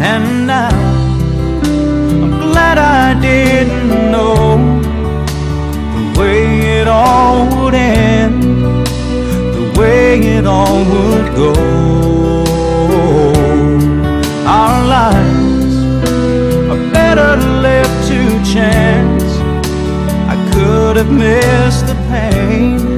And now, I'm glad I didn't know the way it all would end, the way it all would go. Our lives are better left to chance. I could have missed the pain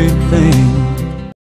everything.